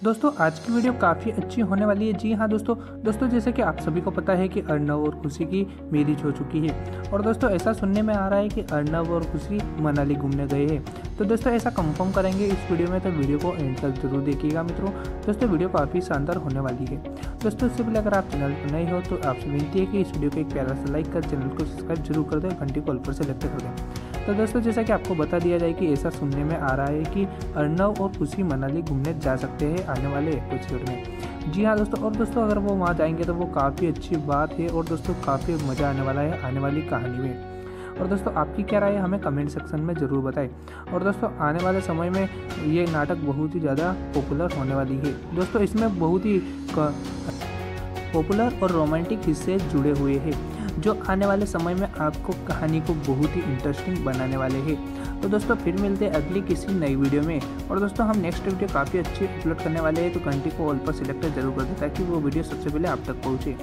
दोस्तों, आज की वीडियो काफ़ी अच्छी होने वाली है। जी हाँ दोस्तों दोस्तों, जैसे कि आप सभी को पता है कि अर्नव और खुशी की मैरिज हो चुकी है। और दोस्तों, ऐसा सुनने में आ रहा है कि अर्नव और खुशी मनाली घूमने गए हैं। तो दोस्तों, ऐसा कंफर्म करेंगे इस वीडियो में तो वीडियो को एंड तक ज़रूर देखिएगा मित्रों। दोस्तों, वीडियो काफ़ी शानदार होने वाली है। दोस्तों इससे पहले अगर आप चैनल पर नए हो तो आपसे विनती है कि इस वीडियो को एक प्यारा सा लाइक कर, चैनल को सब्सक्राइब ज़रूर कर दें घंटी को पर सेलेक्ट कर दें। तो दोस्तों, जैसा कि आपको बता दिया जाए कि ऐसा सुनने में आ रहा है कि अर्नव और खुशी मनाली घूमने जा सकते हैं आने वाले एपिसोड में। जी हाँ दोस्तों, और दोस्तों, अगर वो वहाँ जाएँगे तो वो काफ़ी अच्छी बात है और दोस्तों, काफ़ी मज़ा आने वाला है आने वाली कहानी में। और दोस्तों, आपकी क्या राय है हमें कमेंट सेक्शन में ज़रूर बताएँ। और दोस्तों, आने वाले समय में ये नाटक बहुत ही ज़्यादा पॉपुलर होने वाली है। दोस्तों, इसमें बहुत ही पॉपुलर और रोमांटिक हिस्से जुड़े हुए हैं। जो आने वाले समय में आपको कहानी को बहुत ही इंटरेस्टिंग बनाने वाले हैं। तो दोस्तों, फिर मिलते हैं अगली किसी नई वीडियो में। और दोस्तों, हम नेक्स्ट वीडियो काफ़ी अच्छी अपलोड करने वाले हैं तो घंटी को ऑल पर सिलेक्ट ज़रूर कर दें ताकि वो वीडियो सबसे पहले आप तक पहुँचे।